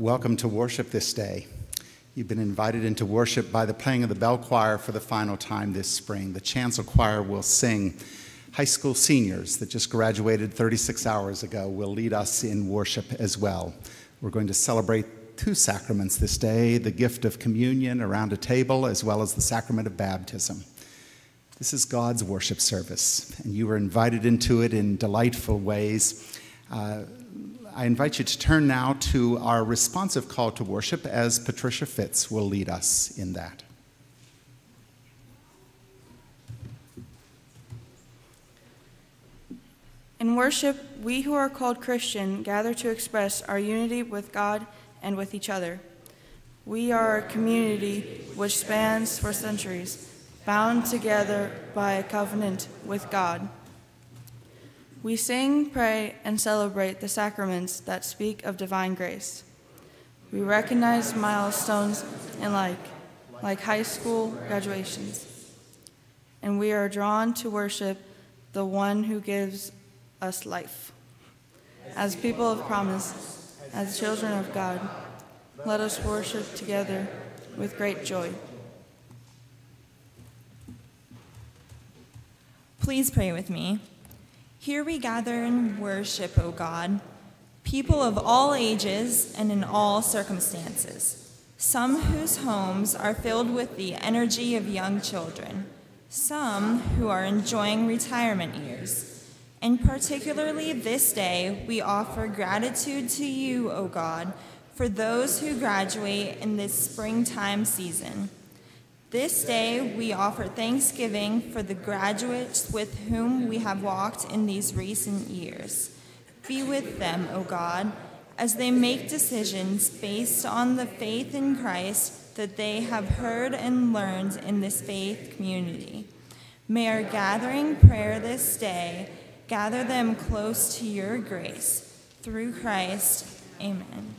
Welcome to worship this day. You've been invited into worship by the playing of the bell choir for the final time this spring. The chancel choir will sing. High school seniors that just graduated 36 hours ago will lead us in worship as well. We're going to celebrate two sacraments this day the gift of communion around a table, as well as the sacrament of baptism. This is God's worship service, and you are invited into it in delightful ways. Uh, I invite you to turn now to our responsive call to worship as Patricia Fitz will lead us in that. In worship, we who are called Christian gather to express our unity with God and with each other. We are a community which spans for centuries, bound together by a covenant with God. We sing, pray, and celebrate the sacraments that speak of divine grace. We recognize milestones in like, like high school graduations. And we are drawn to worship the one who gives us life. As people of promise, as children of God, let us worship together with great joy. Please pray with me. Here we gather in worship, O God, people of all ages and in all circumstances, some whose homes are filled with the energy of young children, some who are enjoying retirement years. And particularly this day, we offer gratitude to you, O God, for those who graduate in this springtime season this day, we offer thanksgiving for the graduates with whom we have walked in these recent years. Be with them, O God, as they make decisions based on the faith in Christ that they have heard and learned in this faith community. May our gathering prayer this day gather them close to your grace. Through Christ, amen.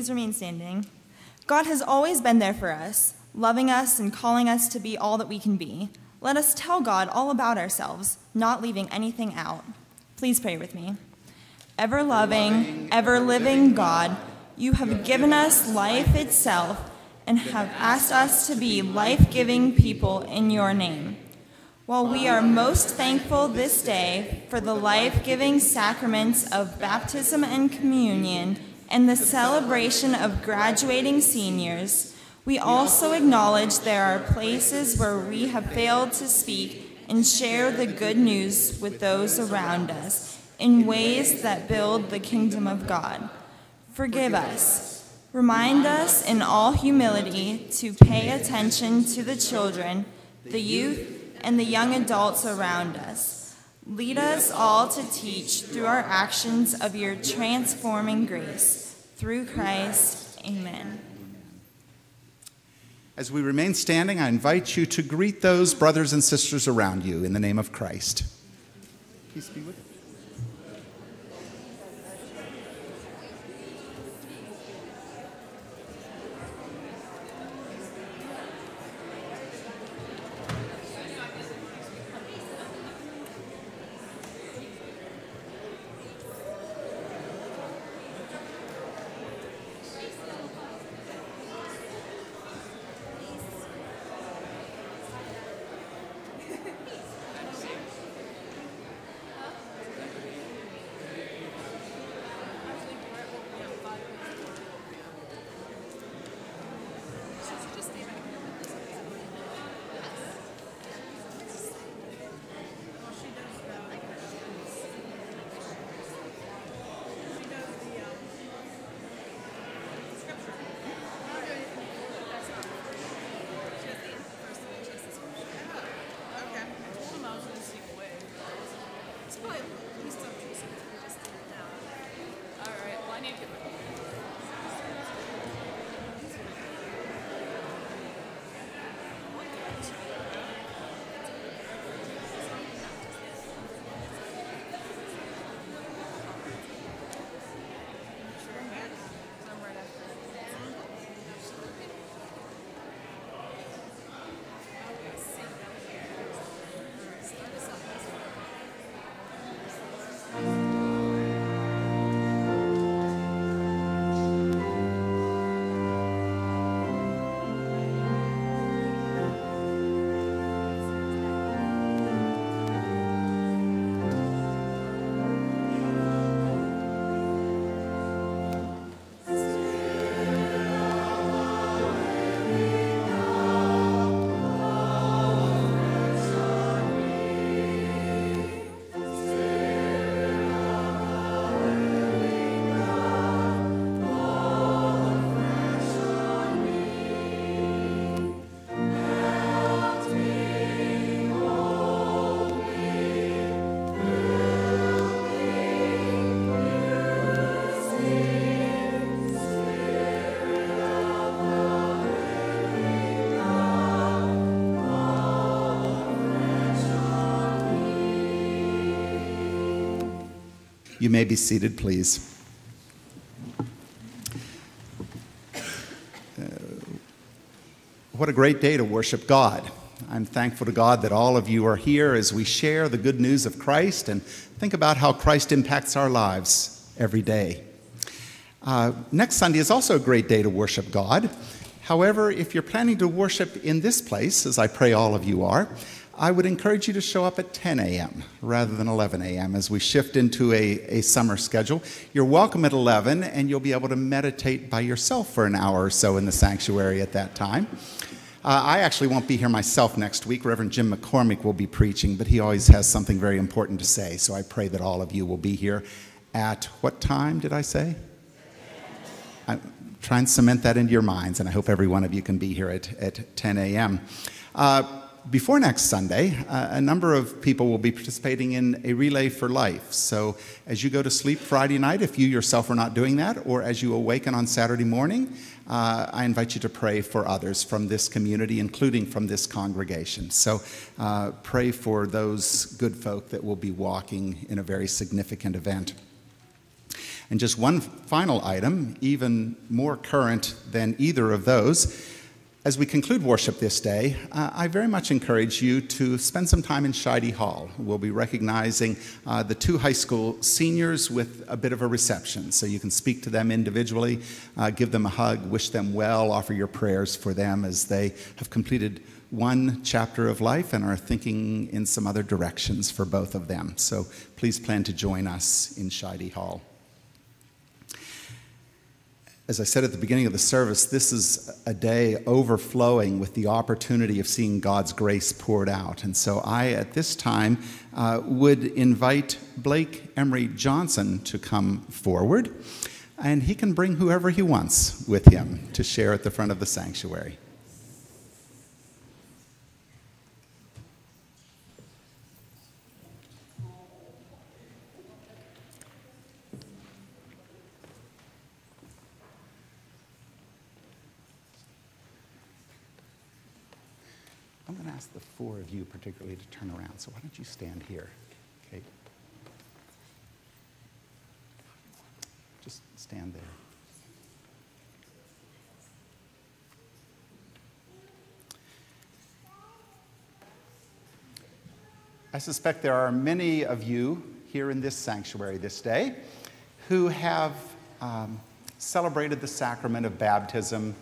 Please remain standing. God has always been there for us, loving us and calling us to be all that we can be. Let us tell God all about ourselves, not leaving anything out. Please pray with me. Ever loving, ever living God, you have given us life itself and have asked us to be life giving people in your name. While we are most thankful this day for the life giving sacraments of baptism and communion and the celebration of graduating seniors, we also acknowledge there are places where we have failed to speak and share the good news with those around us in ways that build the kingdom of God. Forgive us. Remind us in all humility to pay attention to the children, the youth, and the young adults around us. Lead us all to teach through our actions of your transforming grace. Through Christ, amen. As we remain standing, I invite you to greet those brothers and sisters around you in the name of Christ. Peace be with you. You may be seated, please. Uh, What a great day to worship God. I'm thankful to God that all of you are here as we share the good news of Christ and think about how Christ impacts our lives every day. Uh, next Sunday is also a great day to worship God. However, if you're planning to worship in this place, as I pray all of you are, I would encourage you to show up at 10 a.m. rather than 11 a.m. as we shift into a, a summer schedule. You're welcome at 11, and you'll be able to meditate by yourself for an hour or so in the sanctuary at that time. Uh, I actually won't be here myself next week. Reverend Jim McCormick will be preaching, but he always has something very important to say. So I pray that all of you will be here at what time did I say? I, try and cement that into your minds, and I hope every one of you can be here at, at 10 a.m. Uh, before next Sunday, uh, a number of people will be participating in a Relay for Life. So, as you go to sleep Friday night, if you yourself are not doing that, or as you awaken on Saturday morning, uh, I invite you to pray for others from this community, including from this congregation. So, uh, pray for those good folk that will be walking in a very significant event. And just one final item, even more current than either of those. As we conclude worship this day, uh, I very much encourage you to spend some time in Scheide Hall. We'll be recognizing uh, the two high school seniors with a bit of a reception. So you can speak to them individually, uh, give them a hug, wish them well, offer your prayers for them as they have completed one chapter of life and are thinking in some other directions for both of them. So please plan to join us in Scheide Hall. As I said at the beginning of the service, this is a day overflowing with the opportunity of seeing God's grace poured out. And so I, at this time, uh, would invite Blake Emery Johnson to come forward, and he can bring whoever he wants with him to share at the front of the sanctuary. Four of you particularly to turn around. So why don't you stand here, Kate? Just stand there. I suspect there are many of you here in this sanctuary this day who have um, celebrated the sacrament of baptism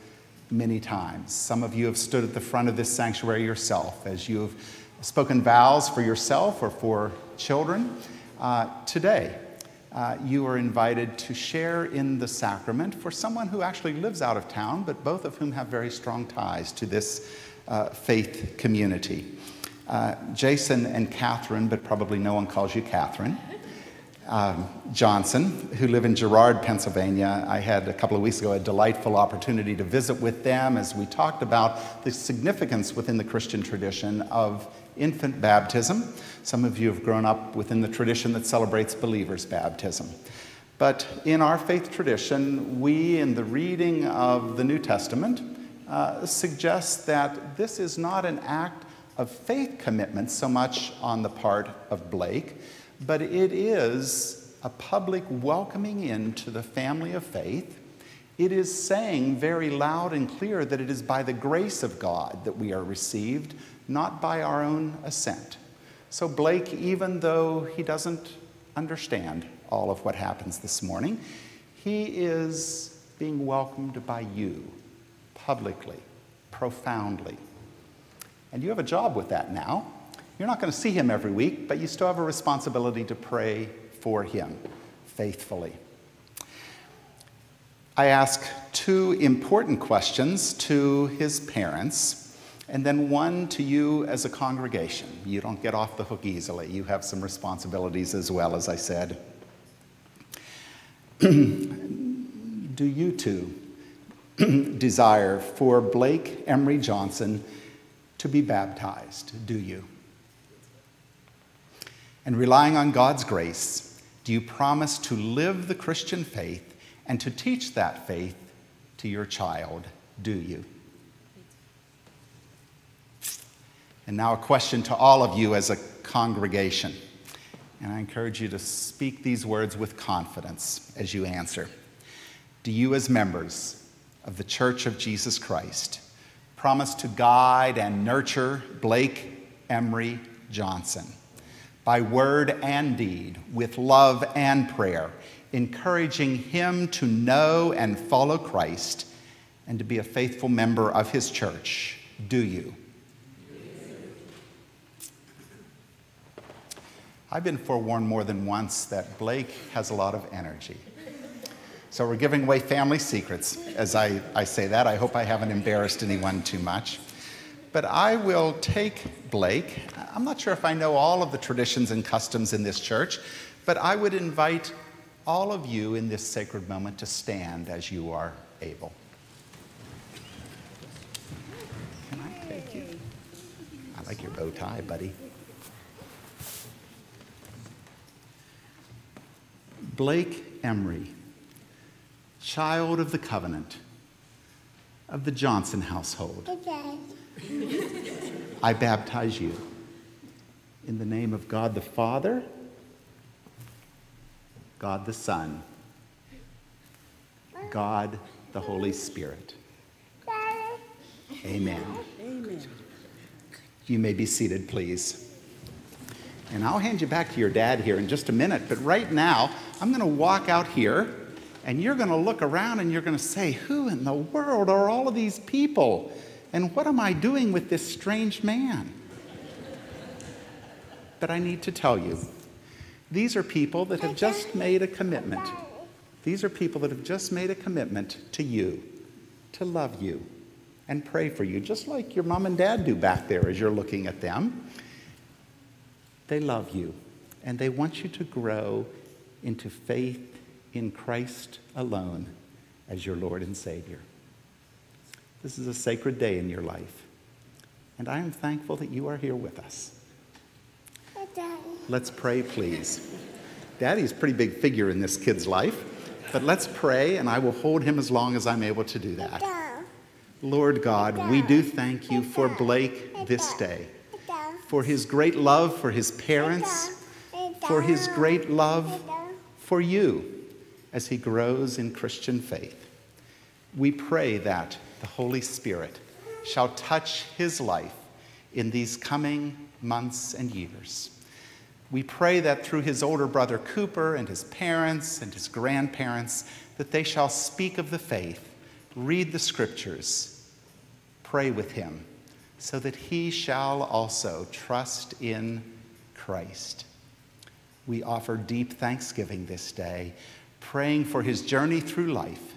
many times. Some of you have stood at the front of this sanctuary yourself as you have spoken vows for yourself or for children. Uh, today, uh, you are invited to share in the sacrament for someone who actually lives out of town, but both of whom have very strong ties to this uh, faith community. Uh, Jason and Catherine, but probably no one calls you Catherine, um, Johnson, who live in Girard, Pennsylvania. I had a couple of weeks ago a delightful opportunity to visit with them as we talked about the significance within the Christian tradition of infant baptism. Some of you have grown up within the tradition that celebrates believers' baptism. But in our faith tradition, we, in the reading of the New Testament, uh, suggest that this is not an act of faith commitment so much on the part of Blake but it is a public welcoming into the family of faith. It is saying very loud and clear that it is by the grace of God that we are received, not by our own assent. So, Blake, even though he doesn't understand all of what happens this morning, he is being welcomed by you publicly, profoundly. And you have a job with that now. You're not going to see him every week, but you still have a responsibility to pray for him faithfully. I ask two important questions to his parents, and then one to you as a congregation. You don't get off the hook easily. You have some responsibilities as well, as I said. Do you two desire for Blake Emery Johnson to be baptized? Do you? And relying on God's grace, do you promise to live the Christian faith and to teach that faith to your child? Do you? And now, a question to all of you as a congregation. And I encourage you to speak these words with confidence as you answer. Do you, as members of the Church of Jesus Christ, promise to guide and nurture Blake Emery Johnson? By word and deed, with love and prayer, encouraging him to know and follow Christ and to be a faithful member of his church. Do you? I've been forewarned more than once that Blake has a lot of energy. So we're giving away family secrets as I, I say that. I hope I haven't embarrassed anyone too much. But I will take Blake. I'm not sure if I know all of the traditions and customs in this church, but I would invite all of you in this sacred moment to stand as you are able. Can I take you? I like your bow tie, buddy. Blake Emery, child of the covenant of the Johnson household. Okay. I baptize you in the name of God the Father, God the Son, God the Holy Spirit. Amen. Amen. You may be seated, please. And I'll hand you back to your dad here in just a minute. But right now, I'm going to walk out here, and you're going to look around and you're going to say, Who in the world are all of these people? And what am I doing with this strange man? But I need to tell you, these are people that have just made a commitment. These are people that have just made a commitment to you, to love you, and pray for you, just like your mom and dad do back there as you're looking at them. They love you, and they want you to grow into faith in Christ alone as your Lord and Savior. This is a sacred day in your life, and I am thankful that you are here with us. Let's pray, please. Daddy's a pretty big figure in this kid's life, but let's pray, and I will hold him as long as I'm able to do that. Lord God, we do thank you for Blake this day, for his great love for his parents, for his great love for you as he grows in Christian faith. We pray that the Holy Spirit shall touch his life in these coming months and years. We pray that through his older brother Cooper and his parents and his grandparents, that they shall speak of the faith, read the scriptures, pray with him, so that he shall also trust in Christ. We offer deep thanksgiving this day, praying for his journey through life.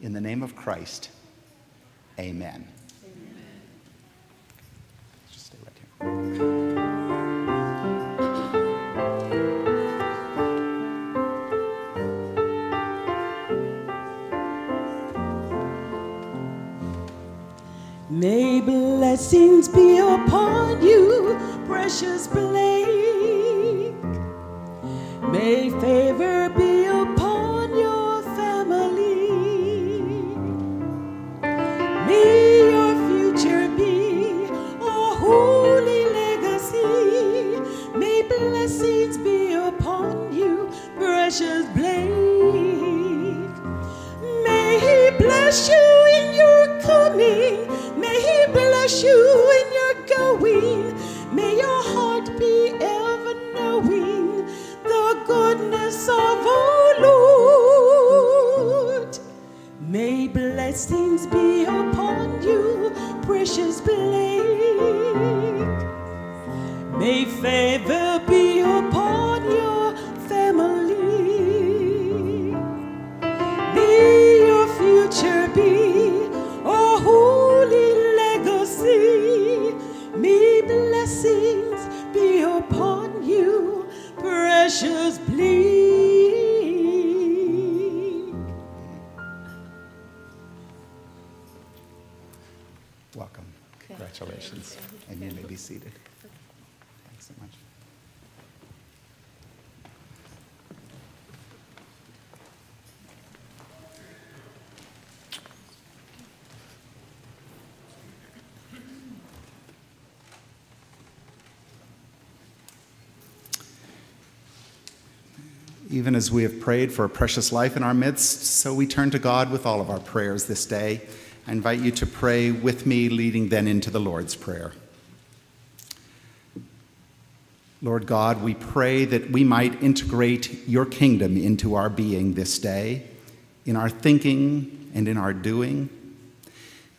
In the name of Christ, amen. amen. Just stay right here. May blessings be upon you, precious Blake. May favor be precious Blake. May he bless you in your coming. May he bless you in your going. May your heart be ever knowing the goodness of our Lord. May blessings be upon you, precious Blake. May favor Even as we have prayed for a precious life in our midst, so we turn to God with all of our prayers this day. I invite you to pray with me, leading then into the Lord's Prayer. Lord God, we pray that we might integrate your kingdom into our being this day, in our thinking and in our doing.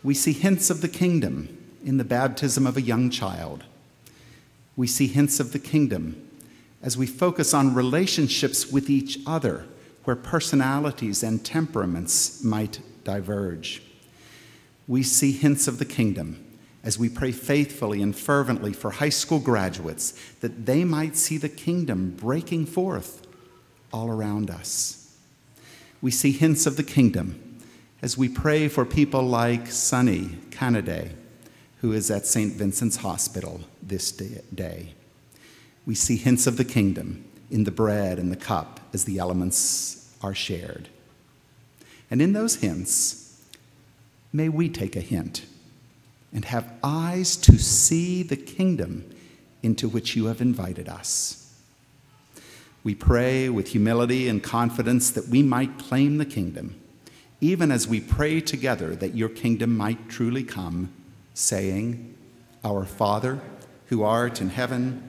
We see hints of the kingdom in the baptism of a young child. We see hints of the kingdom as we focus on relationships with each other where personalities and temperaments might diverge. We see hints of the kingdom as we pray faithfully and fervently for high school graduates that they might see the kingdom breaking forth all around us. We see hints of the kingdom as we pray for people like Sonny Canaday, who is at St. Vincent's Hospital this day. We see hints of the kingdom in the bread and the cup as the elements are shared. And in those hints, may we take a hint and have eyes to see the kingdom into which you have invited us. We pray with humility and confidence that we might claim the kingdom, even as we pray together that your kingdom might truly come, saying, Our Father, who art in heaven,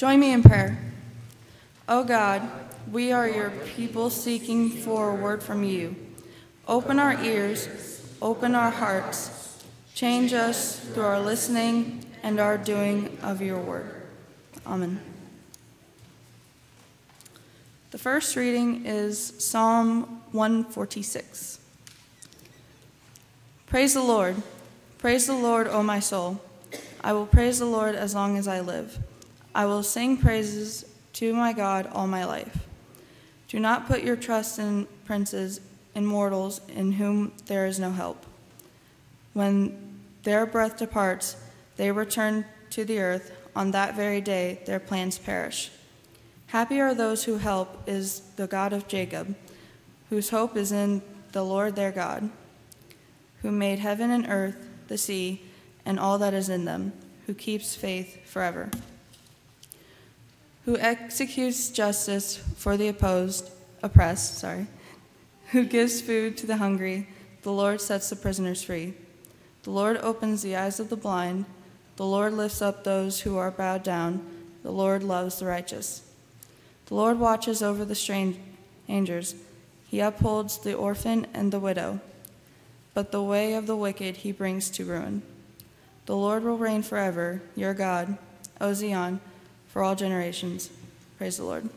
Join me in prayer. O oh God, we are your people seeking for a word from you. Open our ears, open our hearts, change us through our listening and our doing of your word. Amen. The first reading is Psalm 146. Praise the Lord. Praise the Lord, O my soul. I will praise the Lord as long as I live. I will sing praises to my God all my life. Do not put your trust in princes, in mortals, in whom there is no help. When their breath departs, they return to the earth. On that very day, their plans perish. Happy are those who help is the God of Jacob, whose hope is in the Lord their God, who made heaven and earth, the sea, and all that is in them, who keeps faith forever, who executes justice for the opposed, oppressed, sorry, who gives food to the hungry. The Lord sets the prisoners free. The Lord opens the eyes of the blind. The Lord lifts up those who are bowed down. The Lord loves the righteous. The Lord watches over the strangers. He upholds the orphan and the widow. But the way of the wicked he brings to ruin. The Lord will reign forever, your God, O Zion, for all generations. Praise the Lord.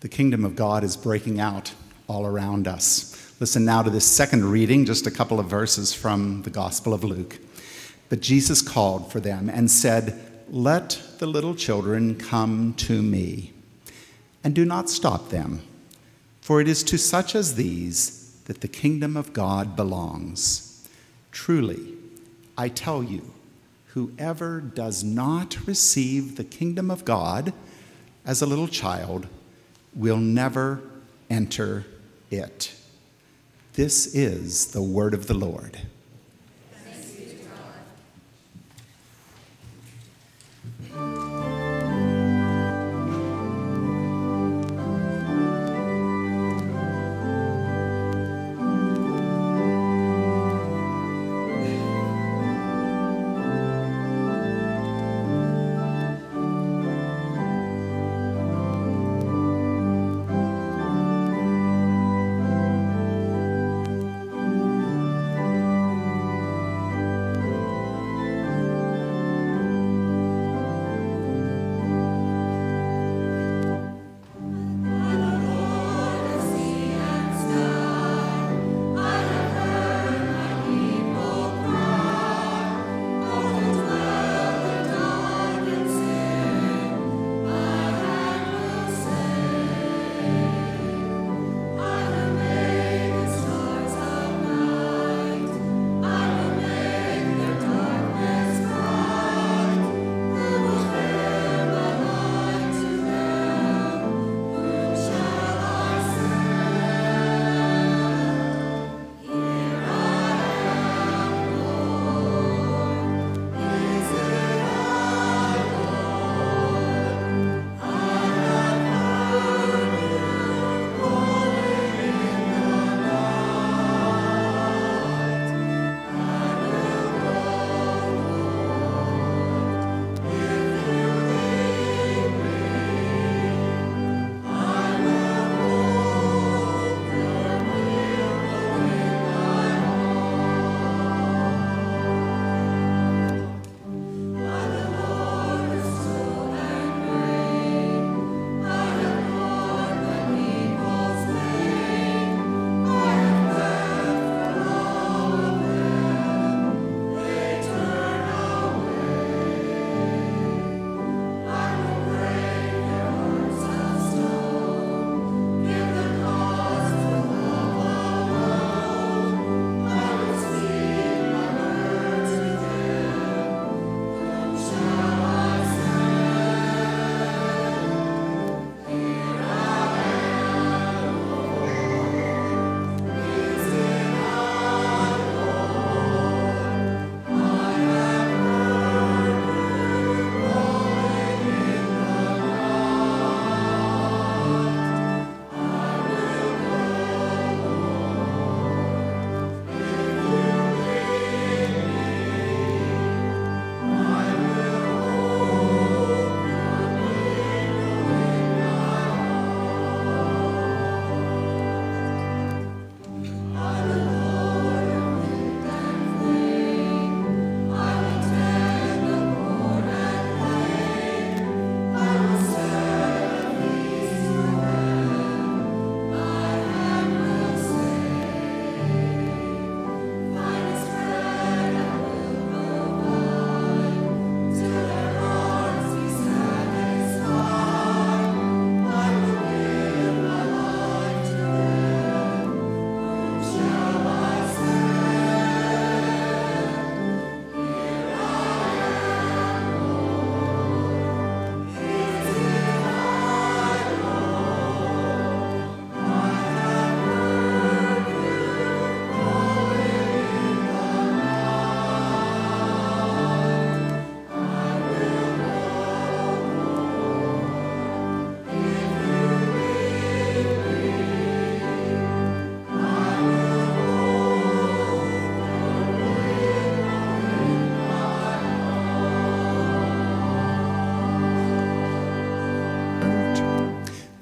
The kingdom of God is breaking out all around us. Listen now to this second reading, just a couple of verses from the Gospel of Luke. But Jesus called for them and said, Let the little children come to me, and do not stop them, for it is to such as these that the kingdom of God belongs. Truly, I tell you, whoever does not receive the kingdom of God as a little child will never enter it. This is the word of the Lord.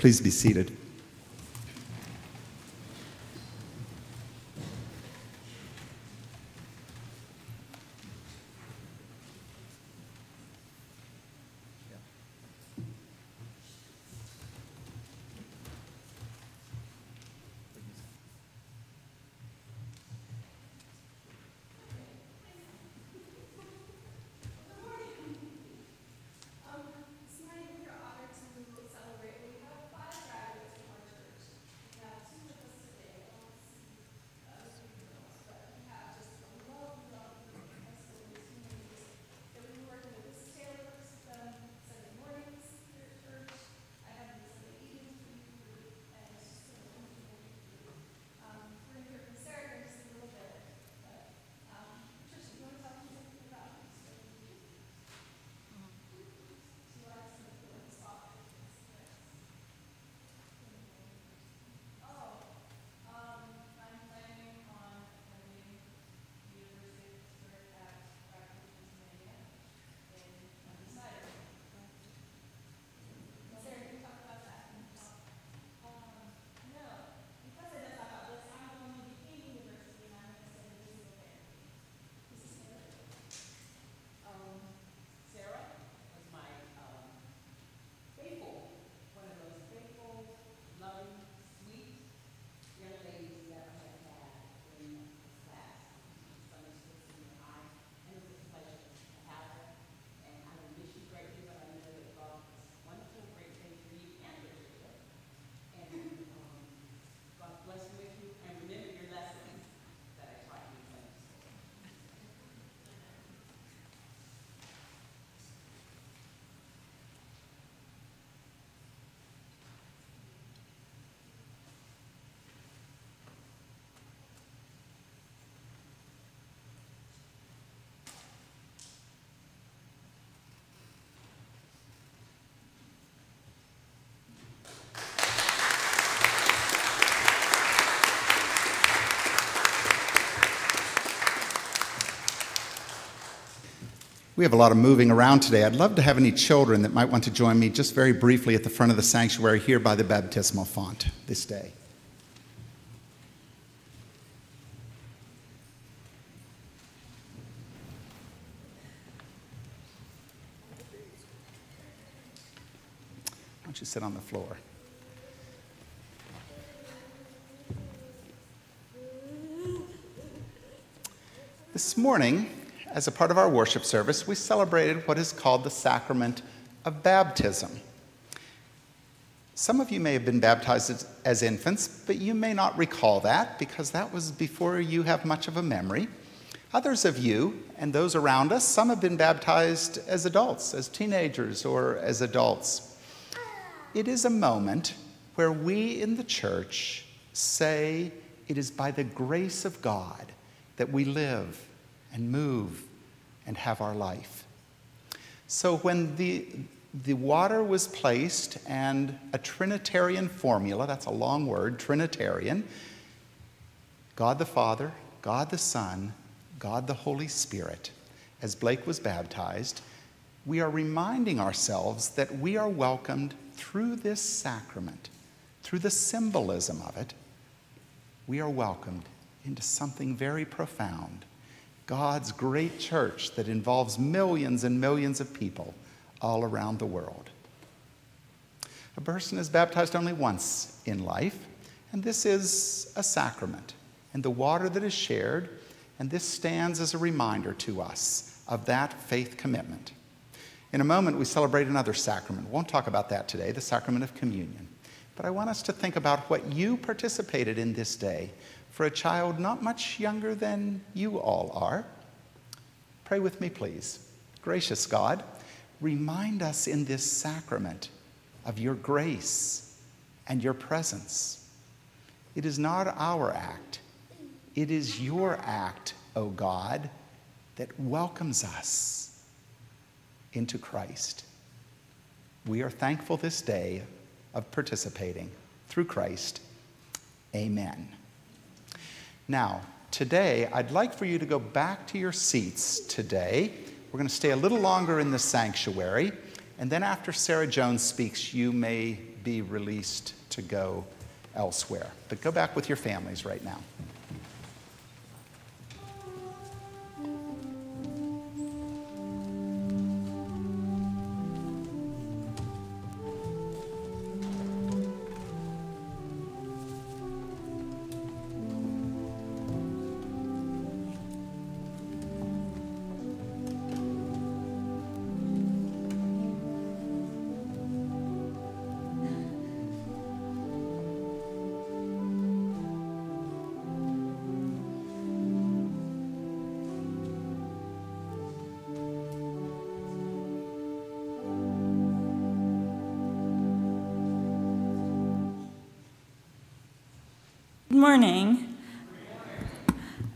Please be seated. We have a lot of moving around today. I'd love to have any children that might want to join me just very briefly at the front of the sanctuary here by the baptismal font this day. Why don't you sit on the floor? This morning, as a part of our worship service, we celebrated what is called the sacrament of baptism. Some of you may have been baptized as, infants, but you may not recall that because that was before you have much of a memory. Others of you and those around us, some have been baptized as adults, as teenagers, or as adults. It is a moment where we in the church say it is by the grace of God that we live and move and have our life. So when the, the water was placed and a Trinitarian formula, that's a long word, Trinitarian, God the Father, God the Son, God the Holy Spirit, as Blake was baptized, we are reminding ourselves that we are welcomed through this sacrament, through the symbolism of it. We are welcomed into something very profound God's great church that involves millions and millions of people all around the world. A person is baptized only once in life, and this is a sacrament, and the water that is shared, and this stands as a reminder to us of that faith commitment. In a moment, we celebrate another sacrament. We Won't talk about that today, the sacrament of communion. But I want us to think about what you participated in this day for a child not much younger than you all are. Pray with me, please. Gracious God, remind us in this sacrament of your grace and your presence. It is not our act, it is your act, O God, that welcomes us into Christ. We are thankful this day of participating through Christ. Amen. Now, today, I'd like for you to go back to your seats today. We're going to stay a little longer in the sanctuary, And then after Sarah Jones speaks, you may be released to go elsewhere. But go back with your families right now.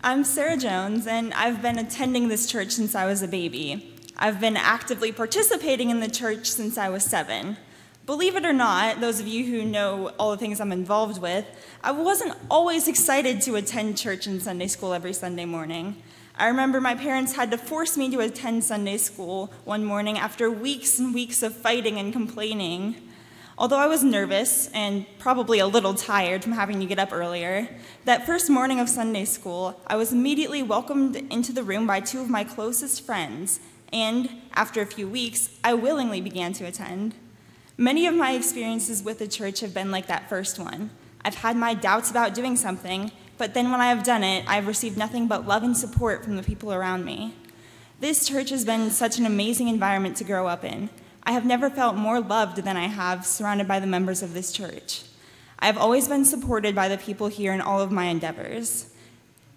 I'm Sarah Jones, and I've been attending this church since I was a baby. I've been actively participating in the church since I was seven. Believe it or not, those of you who know all the things I'm involved with, I wasn't always excited to attend church and Sunday school every Sunday morning. I remember my parents had to force me to attend Sunday school one morning after weeks and weeks of fighting and complaining. Although I was nervous and probably a little tired from having to get up earlier, that first morning of Sunday school, I was immediately welcomed into the room by two of my closest friends, and after a few weeks, I willingly began to attend. Many of my experiences with the church have been like that first one. I've had my doubts about doing something, but then when I have done it, I've received nothing but love and support from the people around me. This church has been such an amazing environment to grow up in. I have never felt more loved than I have surrounded by the members of this church. I have always been supported by the people here in all of my endeavors.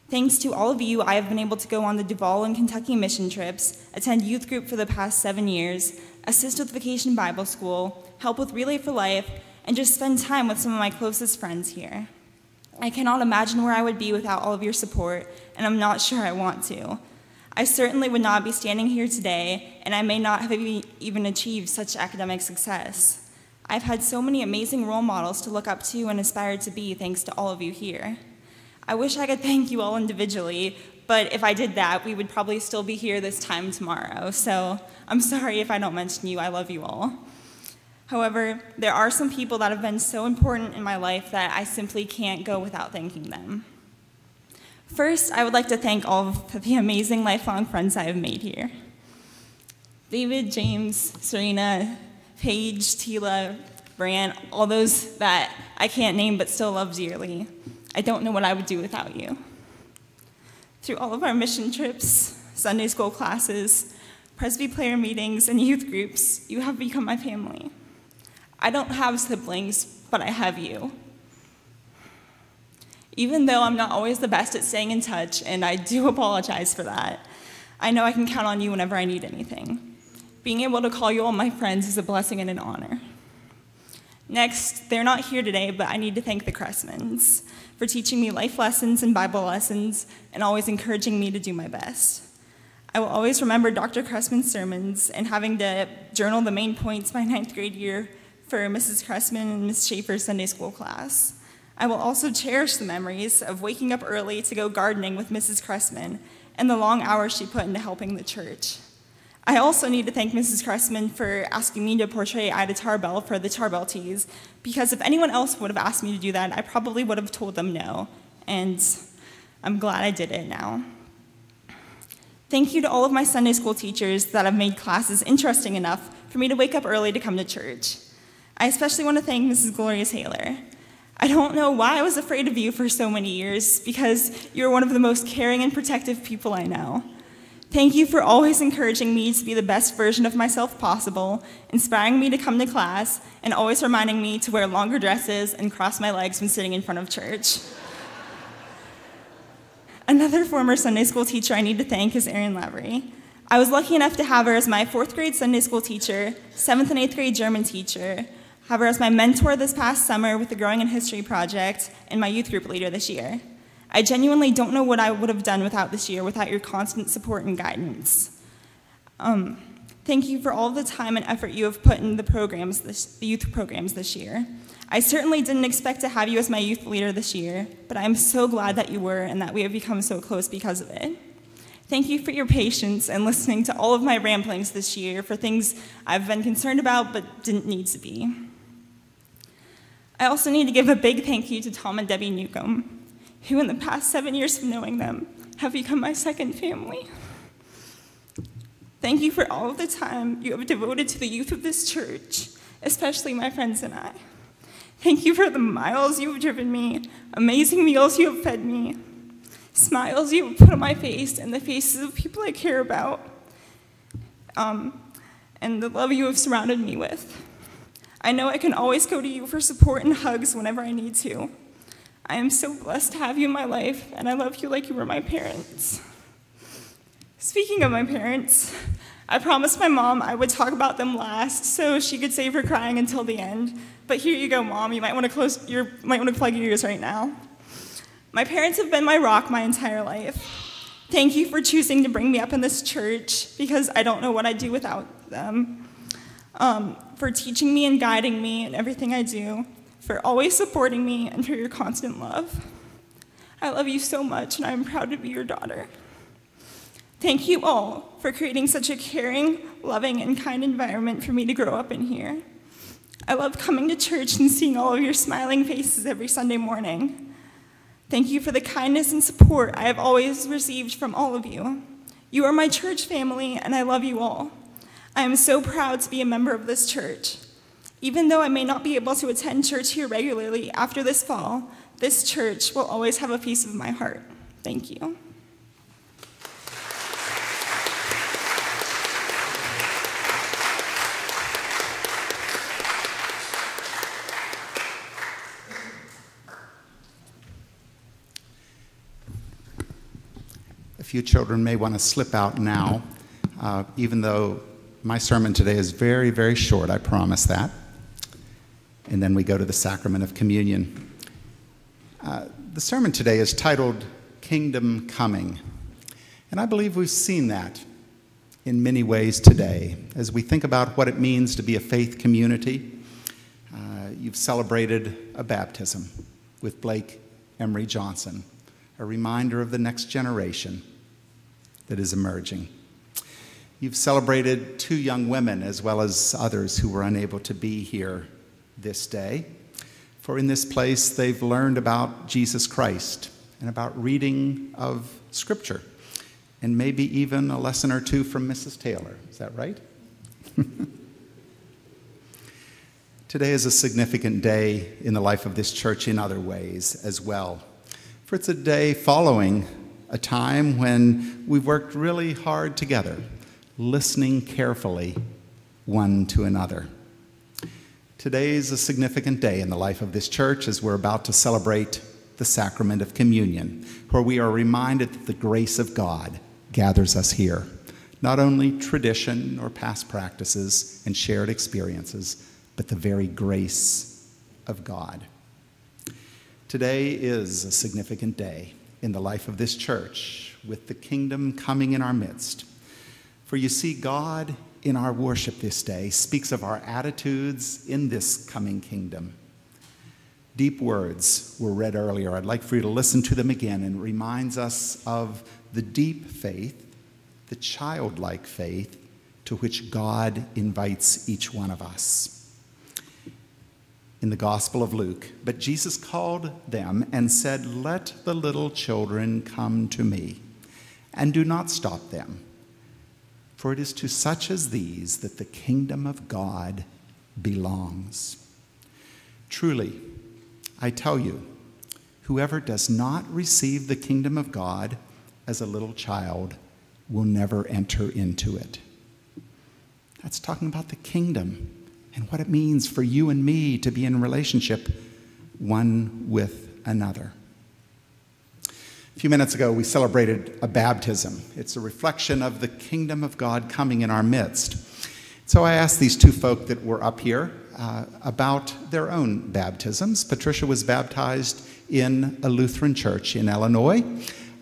Thanks to all of you, I have been able to go on the Duval and Kentucky mission trips, attend youth group for the past seven years, assist with Vacation Bible School, help with Relay for Life, and just spend time with some of my closest friends here. I cannot imagine where I would be without all of your support, and I'm not sure I want to. I certainly would not be standing here today, and I may not have even achieved such academic success. I've had so many amazing role models to look up to and aspire to be thanks to all of you here. I wish I could thank you all individually, but if I did that, we would probably still be here this time tomorrow. So I'm sorry if I don't mention you. I love you all. However, there are some people that have been so important in my life that I simply can't go without thanking them. First, I would like to thank all of the amazing lifelong friends I have made here. David, James, Serena, Paige, Tila, Brant, all those that I can't name but still love dearly. I don't know what I would do without you. Through all of our mission trips, Sunday school classes, Presby player meetings, and youth groups, you have become my family. I don't have siblings, but I have you. Even though I'm not always the best at staying in touch, and I do apologize for that, I know I can count on you whenever I need anything. Being able to call you all my friends is a blessing and an honor. Next, they're not here today, but I need to thank the Cressmans for teaching me life lessons and Bible lessons and always encouraging me to do my best. I will always remember Dr. Cressman's sermons and having to journal the main points my ninth grade year for Mrs. Cressman and Ms. Schaefer's Sunday school class. I will also cherish the memories of waking up early to go gardening with Mrs. Cressman and the long hours she put into helping the church. I also need to thank Mrs. Cressman for asking me to portray Ida Tarbell for the Tarbell Tees, because if anyone else would have asked me to do that, I probably would have told them no, and I'm glad I did it now. Thank you to all of my Sunday school teachers that have made classes interesting enough for me to wake up early to come to church. I especially want to thank Mrs. Gloria Taylor. I don't know why I was afraid of you for so many years, because you're one of the most caring and protective people I know. Thank you for always encouraging me to be the best version of myself possible, inspiring me to come to class, and always reminding me to wear longer dresses and cross my legs when sitting in front of church. Another former Sunday school teacher I need to thank is Erin Lavery. I was lucky enough to have her as my fourth grade Sunday school teacher, seventh and eighth grade German teacher, have her as my mentor this past summer with the Growing in History project, and my youth group leader this year. I genuinely don't know what I would have done without this year, without your constant support and guidance. Um, thank you for all the time and effort you have put in the programs, this, the youth programs this year. I certainly didn't expect to have you as my youth leader this year, but I am so glad that you were and that we have become so close because of it. Thank you for your patience and listening to all of my ramblings this year for things I've been concerned about but didn't need to be. I also need to give a big thank you to Tom and Debbie Newcomb, who, in the past seven years of knowing them, have become my second family. Thank you for all of the time you have devoted to the youth of this church, especially my friends and I. Thank you for the miles you have driven me, amazing meals you have fed me, smiles you have put on my face, and the faces of people I care about, um, and the love you have surrounded me with. I know I can always go to you for support and hugs whenever I need to. I am so blessed to have you in my life, and I love you like you were my parents. Speaking of my parents, I promised my mom I would talk about them last so she could save her crying until the end. But here you go, mom. You might want to close your might want to plug your ears right now. My parents have been my rock my entire life. Thank you for choosing to bring me up in this church because I don't know what I'd do without them. Um, for teaching me and guiding me in everything I do, for always supporting me, and for your constant love. I love you so much, and I'm proud to be your daughter. Thank you all for creating such a caring, loving, and kind environment for me to grow up in here. I love coming to church and seeing all of your smiling faces every Sunday morning. Thank you for the kindness and support I have always received from all of you. You are my church family, and I love you all. I am so proud to be a member of this church. Even though I may not be able to attend church here regularly after this fall, this church will always have a piece of my heart. Thank you. A few children may want to slip out now, uh, even though my sermon today is very, very short, I promise that. And then we go to the sacrament of communion. Uh, the sermon today is titled Kingdom Coming. And I believe we've seen that in many ways today as we think about what it means to be a faith community. Uh, you've celebrated a baptism with Blake Emery Johnson, a reminder of the next generation that is emerging. You've celebrated two young women as well as others who were unable to be here this day. For in this place, they've learned about Jesus Christ and about reading of Scripture, and maybe even a lesson or two from Mrs. Taylor. Is that right? Today is a significant day in the life of this church in other ways as well. For it's a day following a time when we've worked really hard together, listening carefully one to another. Today is a significant day in the life of this church as we're about to celebrate the sacrament of communion, where we are reminded that the grace of God gathers us here. Not only tradition or past practices and shared experiences, but the very grace of God. Today is a significant day in the life of this church with the kingdom coming in our midst. For you see, God in our worship this day speaks of our attitudes in this coming kingdom. Deep words were read earlier. I'd like for you to listen to them again and reminds us of the deep faith, the childlike faith to which God invites each one of us. In the Gospel of Luke, but Jesus called them and said, Let the little children come to me, and do not stop them for it is to such as these that the kingdom of God belongs. Truly, I tell you, whoever does not receive the kingdom of God as a little child will never enter into it. That's talking about the kingdom and what it means for you and me to be in relationship one with another. A few minutes ago, we celebrated a baptism. It's a reflection of the kingdom of God coming in our midst. So I asked these two folk that were up here uh, about their own baptisms. Patricia was baptized in a Lutheran church in Illinois.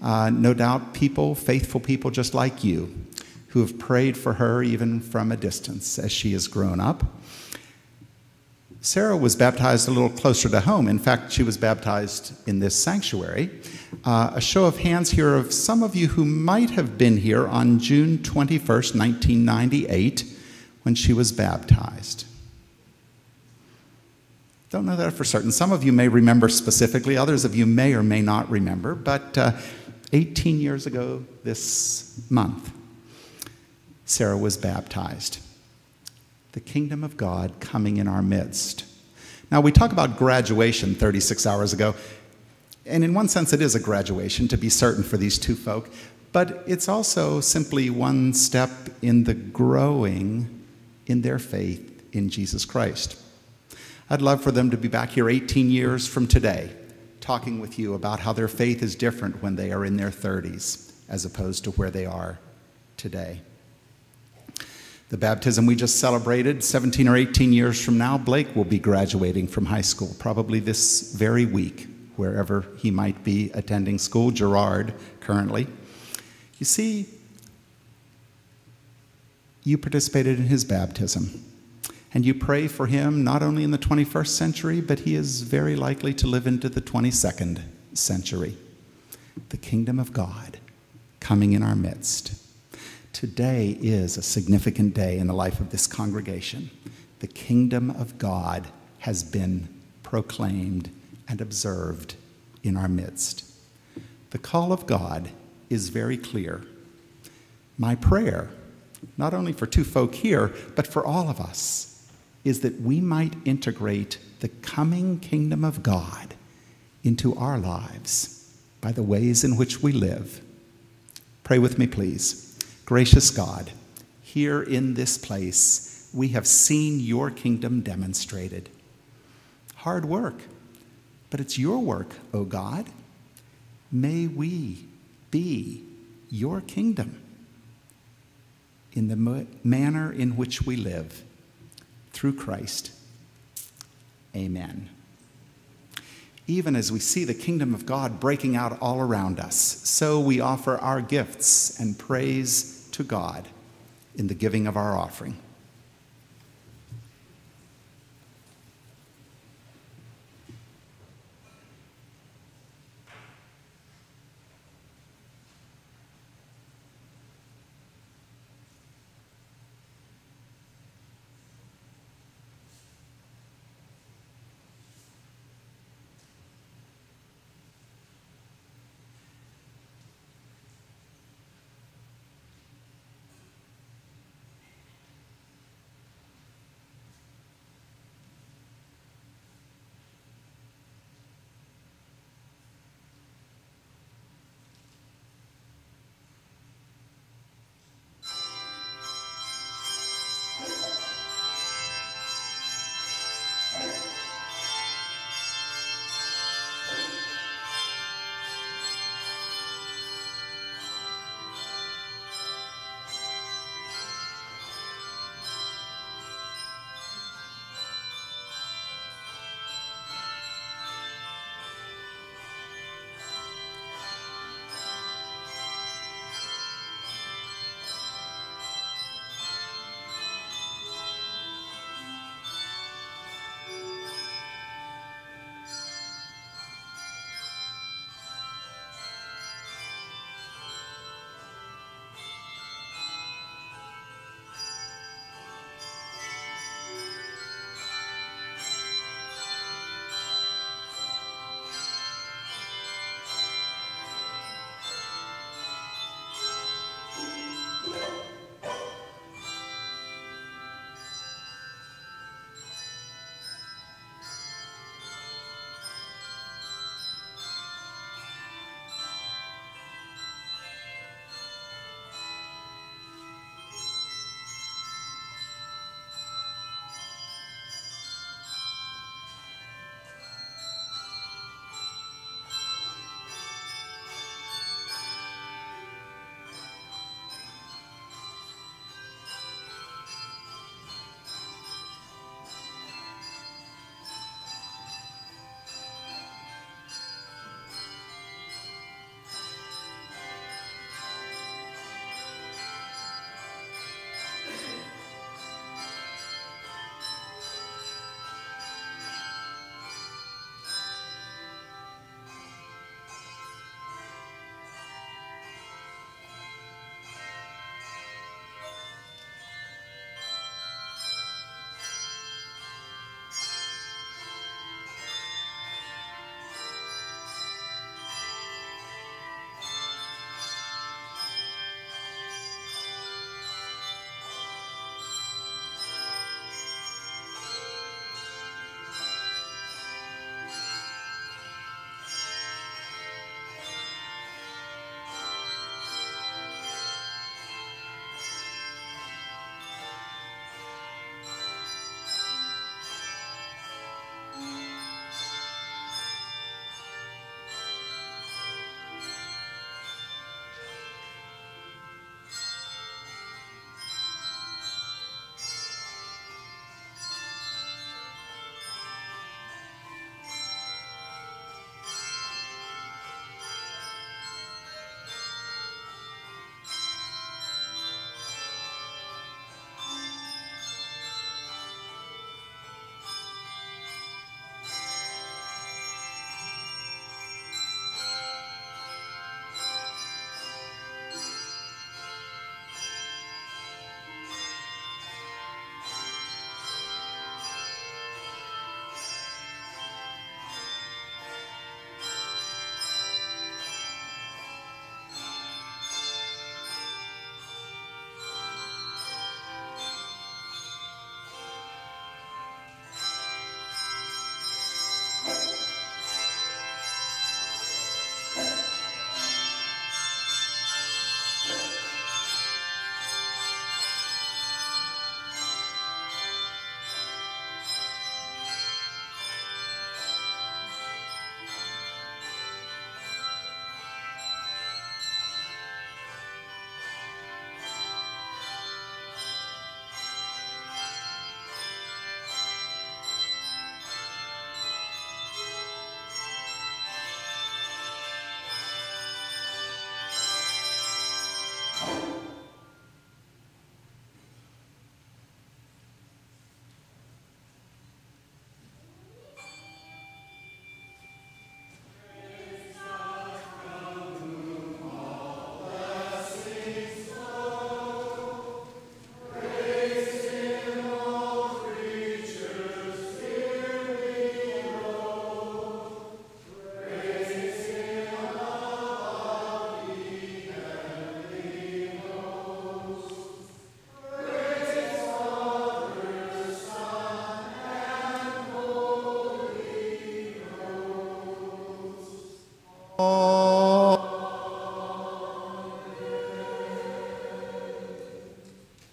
Uh, no doubt, people, faithful people just like you, who have prayed for her even from a distance as she has grown up. Sarah was baptized a little closer to home. In fact, she was baptized in this sanctuary. Uh, a show of hands here of some of you who might have been here on June 21st, 1998, when she was baptized. Don't know that for certain. Some of you may remember specifically, others of you may or may not remember, but uh, 18 years ago this month, Sarah was baptized. The kingdom of God coming in our midst. Now, we talk about graduation 36 hours ago, and in one sense, it is a graduation, to be certain, for these two folk, but it's also simply one step in the growing in their faith in Jesus Christ. I'd love for them to be back here 18 years from today, talking with you about how their faith is different when they are in their 30s as opposed to where they are today. The baptism we just celebrated, 17 or 18 years from now, Blake will be graduating from high school, probably this very week, wherever he might be attending school, Gerard currently. You see, you participated in his baptism. And you pray for him not only in the 21st century, but he is very likely to live into the 22nd century. The kingdom of God coming in our midst. Today is a significant day in the life of this congregation. The kingdom of God has been proclaimed and observed in our midst. The call of God is very clear. My prayer, not only for two folk here, but for all of us, is that we might integrate the coming kingdom of God into our lives by the ways in which we live. Pray with me, please. Gracious God, here in this place, we have seen your kingdom demonstrated. Hard work, but it's your work, O God. May we be your kingdom in the manner in which we live through Christ. Amen. Even as we see the kingdom of God breaking out all around us, so we offer our gifts and praise to God in the giving of our offering.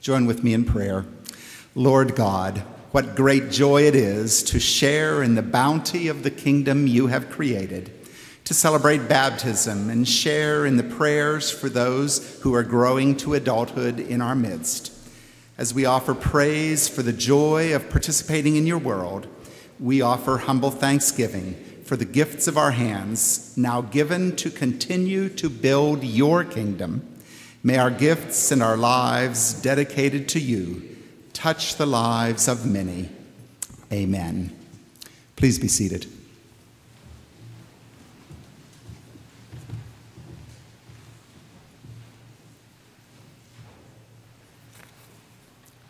Join with me in prayer. Lord God, what great joy it is to share in the bounty of the kingdom you have created, to celebrate baptism and share in the prayers for those who are growing to adulthood in our midst. As we offer praise for the joy of participating in your world, we offer humble thanksgiving for the gifts of our hands, now given to continue to build your kingdom. May our gifts and our lives dedicated to you touch the lives of many. Amen. Please be seated.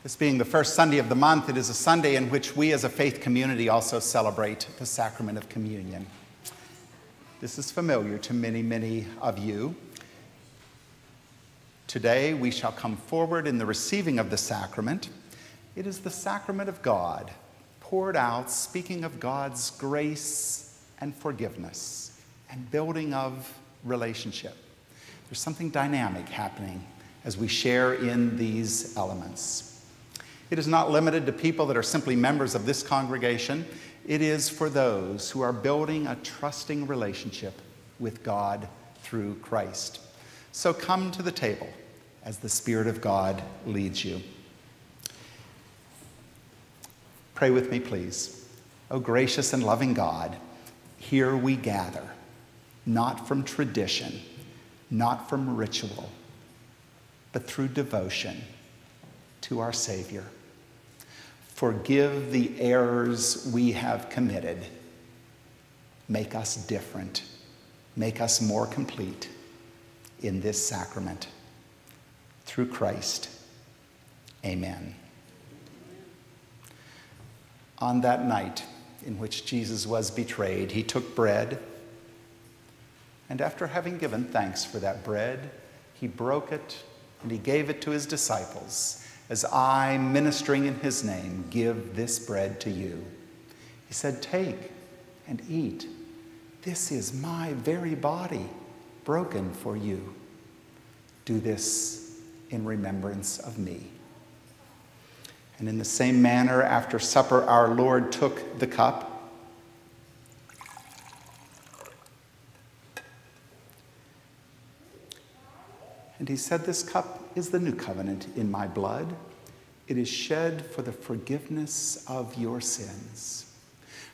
This being the first Sunday of the month, it is a Sunday in which we as a faith community also celebrate the sacrament of communion. This is familiar to many, many of you. Today we shall come forward in the receiving of the sacrament. It is the sacrament of God, poured out, speaking of God's grace and forgiveness and building of relationship. There's something dynamic happening as we share in these elements. It is not limited to people that are simply members of this congregation. It is for those who are building a trusting relationship with God through Christ. So come to the table as the Spirit of God leads you. Pray with me, please. O gracious and loving God, here we gather, not from tradition, not from ritual, but through devotion to our Savior. Forgive the errors we have committed. Make us different. Make us more complete in this sacrament. Through Christ. Amen. On that night in which Jesus was betrayed, he took bread, and after having given thanks for that bread, he broke it and he gave it to his disciples as I, ministering in his name, give this bread to you. He said, Take and eat. This is my very body broken for you. Do this in remembrance of me. And in the same manner, after supper, our Lord took the cup. And he said, This cup is the new covenant in my blood. It is shed for the forgiveness of your sins.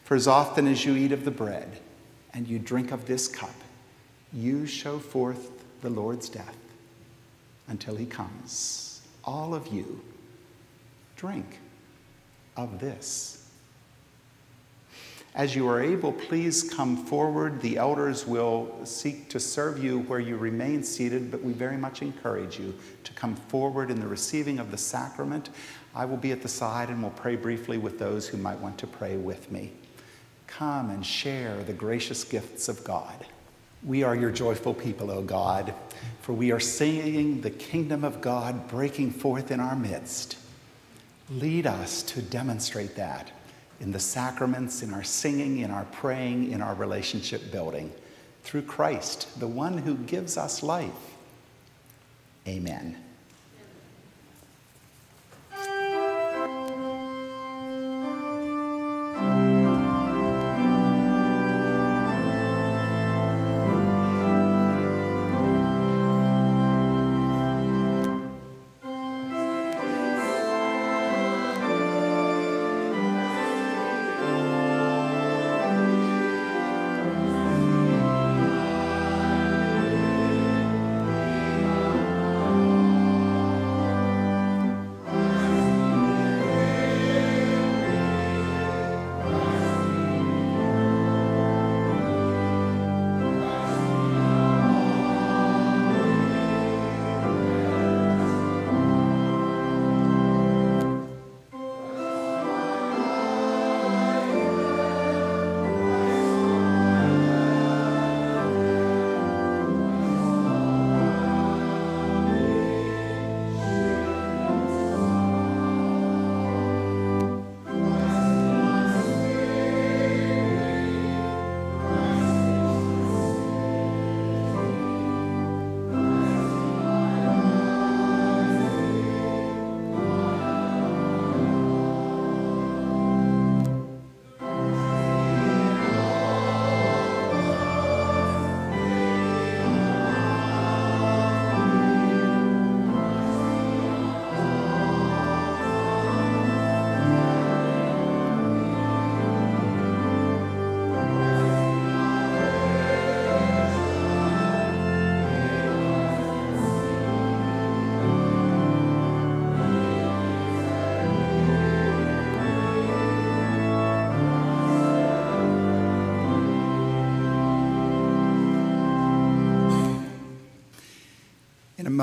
For as often as you eat of the bread and you drink of this cup, you show forth the Lord's death until he comes. All of you, drink of this. As you are able, please come forward. The elders will seek to serve you where you remain seated, but we very much encourage you to come forward in the receiving of the sacrament. I will be at the side and will pray briefly with those who might want to pray with me. Come and share the gracious gifts of God. We are your joyful people, O God, for we are seeing the kingdom of God breaking forth in our midst. Lead us to demonstrate that in the sacraments, in our singing, in our praying, in our relationship building, through Christ, the one who gives us life. Amen.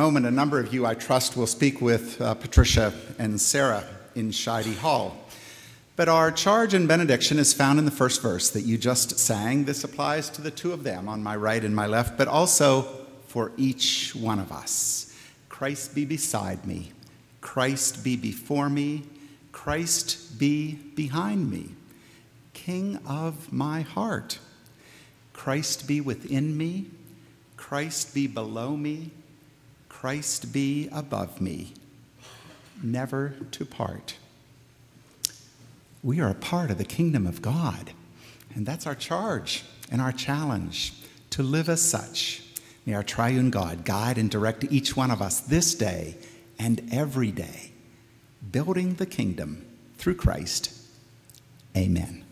Moment, a number of you, I trust, will speak with uh, Patricia and Sarah in Scheide Hall. But our charge and benediction is found in the first verse that you just sang. This applies to the two of them on my right and my left, but also for each one of us. Christ be beside me, Christ be before me, Christ be behind me, King of my heart. Christ be within me, Christ be below me, Christ be above me, never to part. We are a part of the kingdom of God, and that's our charge and our challenge to live as such. May our triune God guide and direct each one of us this day and every day, building the kingdom through Christ. Amen.